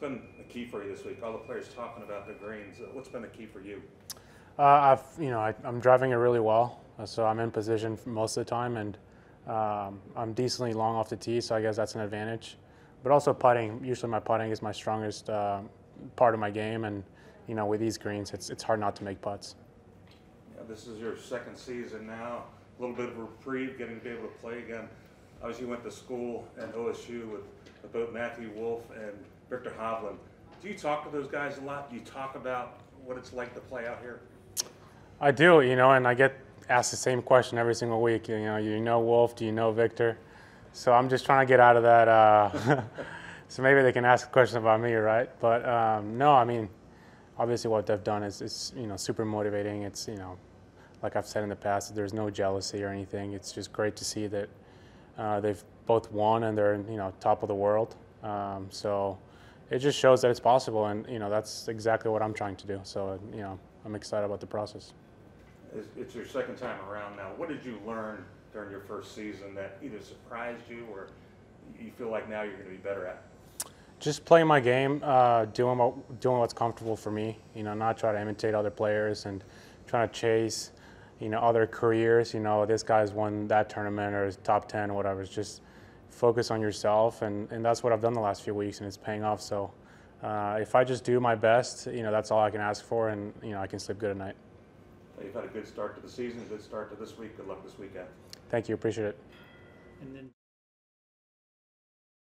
been the key for you this week? All the players talking about the greens. Uh, What's been the key for you? Uh, I've, you know, I, I'm driving it really well, uh, so I'm in position most of the time, and um, I'm decently long off the tee, so I guess that's an advantage. But also putting. Usually, my putting is my strongest uh, part of my game, and you know, with these greens, it's it's hard not to make putts. Yeah, this is your second season now. A little bit of a reprieve, getting to be able to play again. Obviously, went to school at OSU with, with both Matthew Wolff and Viktor Hovland. Do you talk to those guys a lot? Do you talk about what it's like to play out here? I do, you know, and I get asked the same question every single week. You know, you know Wolff, do you know Viktor? So I'm just trying to get out of that. Uh, so maybe they can ask a question about me, right? But um, no, I mean, obviously what they've done is, is you know super motivating. It's you know, like I've said in the past, there's no jealousy or anything. It's just great to see that uh, they've both won and they're you know top of the world. Um, so it just shows that it's possible, and you know that's exactly what I'm trying to do. So you know, I'm excited about the process. It's, it's your second time around now. What did you learn during your first season that either surprised you or you feel like now you're going to be better at? Just playing my game, uh, doing what, doing what's comfortable for me. You know, not try to imitate other players and trying to chase, you know, other careers. You know, this guy's won that tournament or is top ten or whatever. It's just focus on yourself, and, and that's what I've done the last few weeks, and it's paying off. So, uh, if I just do my best, you know, that's all I can ask for, and you know, I can sleep good at night. You've had a good start to the season, good start to this week. Good luck this weekend. Thank you, appreciate it. And then